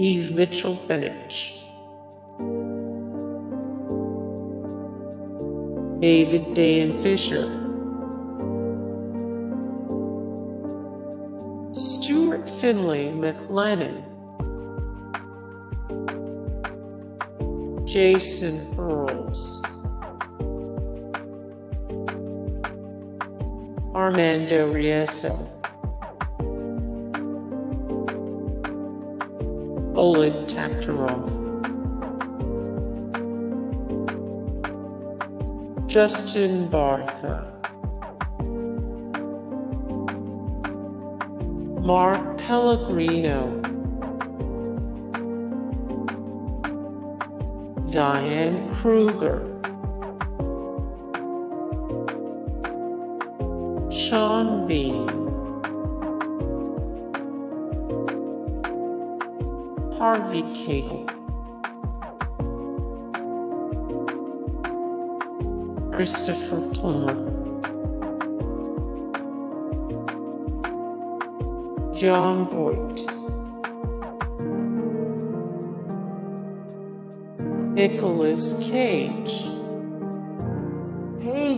Yves Michel Finch, David Dayan Fisher, Stewart Finlay McLennan, Jason Earles, Armando Riesco, Oleg Taktarov, Justin Bartha, Mark Pellegrino, Diane Kruger, Sean Bean, Harvey Keitel, Christopher Plummer, Jon Voight, Nicolas Cage.